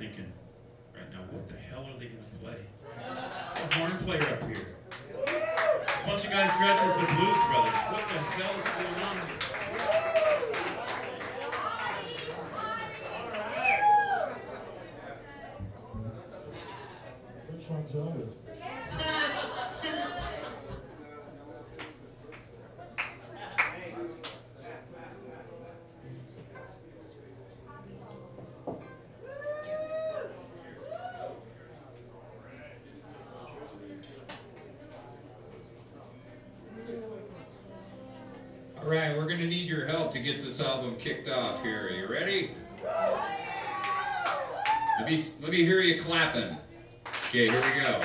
thinking right now, what the hell are they going to play? It's a horn player up here. kicked off here. Are you ready? Let me, let me hear you clapping. Okay, here we go.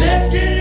Let's get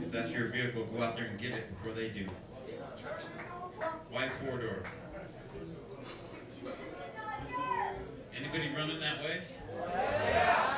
If that's your vehicle, go out there and get it before they do. White four-door. Anybody running that way? Yeah.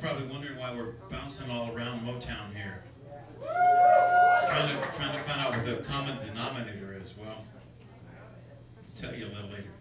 probably wondering why we're bouncing all around Motown here. Trying to, trying to find out what the common denominator is. Well, I'll tell you a little later.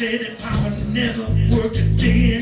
They that Papa never worked a day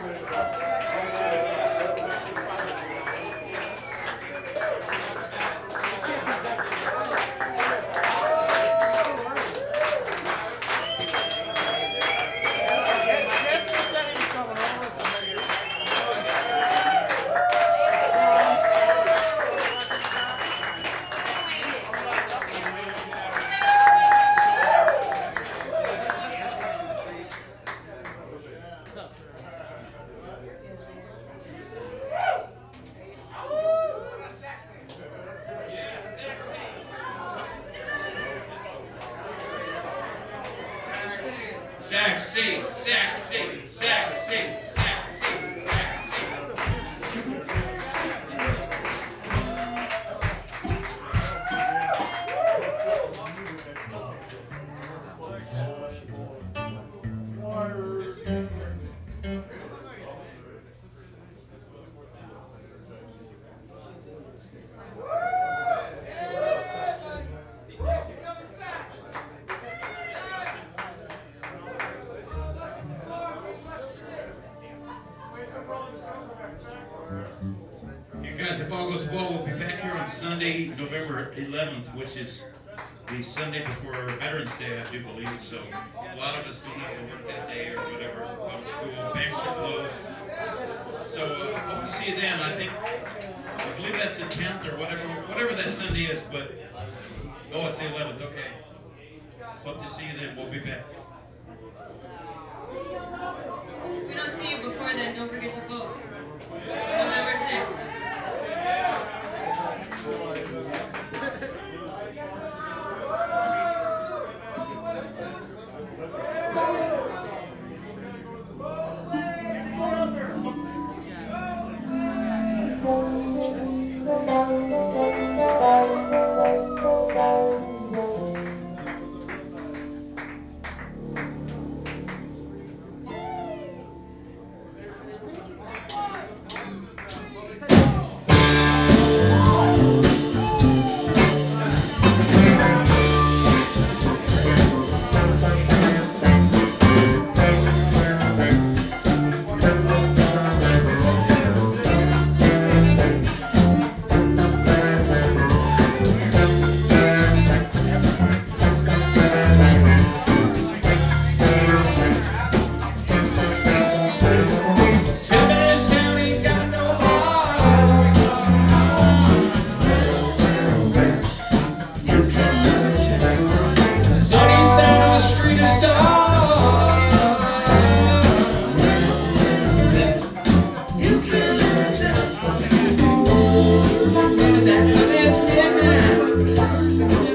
Obrigado. is the Sunday before Veterans Day, I do believe, so a lot of us don't have to work that day or whatever, go to school, banks are closed. So uh, hope to see you then. I think, I believe that's the 10th or whatever, whatever that Sunday is, but, oh, it's the 11th, okay. Hope to see you then. We'll be back. If we don't see you before then, don't forget to vote.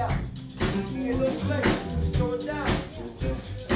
out. Get a little flex, throw it down.